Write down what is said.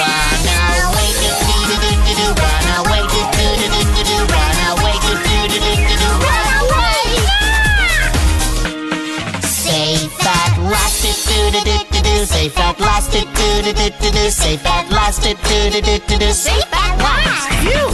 Run away do do do do do. Run away do do do do do. Run away do do do do do. Run away. Safe at last do do do do do do. Safe at last do do do do do. Safe at last do do do do do. Safe at last. The